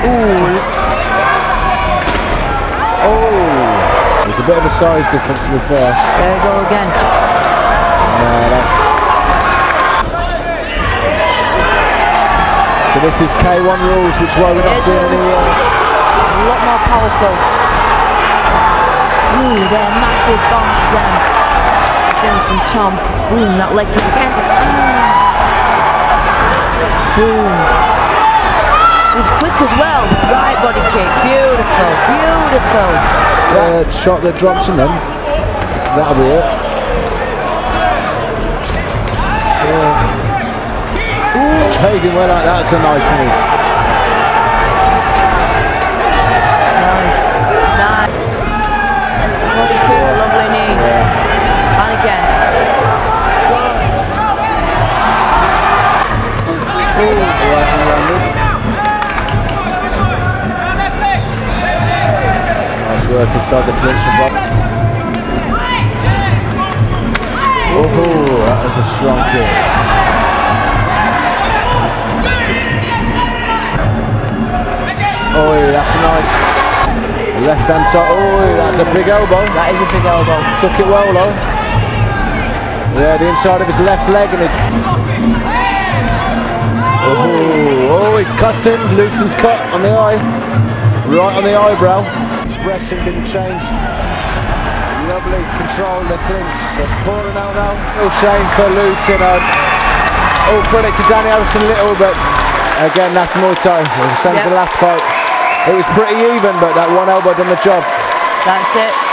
Ooh, Oh, there's a bit of a size difference to be fair. there we go again. No, that's. So this is K1 rules, which why we're not seeing any. Uh, A lot more powerful. Ooh, they're massive bombs then. Again from Tom. Boom, that leg kick again. Boom. It was quick as well. Right body kick. Beautiful, beautiful. uh, shot that drops in them. That'll be it. Yeah. Trading well like that's a nice move. Work inside uh, the clinch from Bob. Oh, that was a strong kick. Oh, that's nice. Left hand side. Oh, that's a big elbow. That is a big elbow. Took it well though. Yeah, the inside of his left leg and his. Oh, oh, he's cutting. Loosens cut on the eye. Right on the eyebrow. Expression didn't change. Lovely control the clinch. Just pouring out now. No shame for losing. Uh, all credit to Danny Harrison Little, but again, that's Muay Thai. Same as Yeah. the last fight. It was pretty even, but that one elbow done the job. That's it.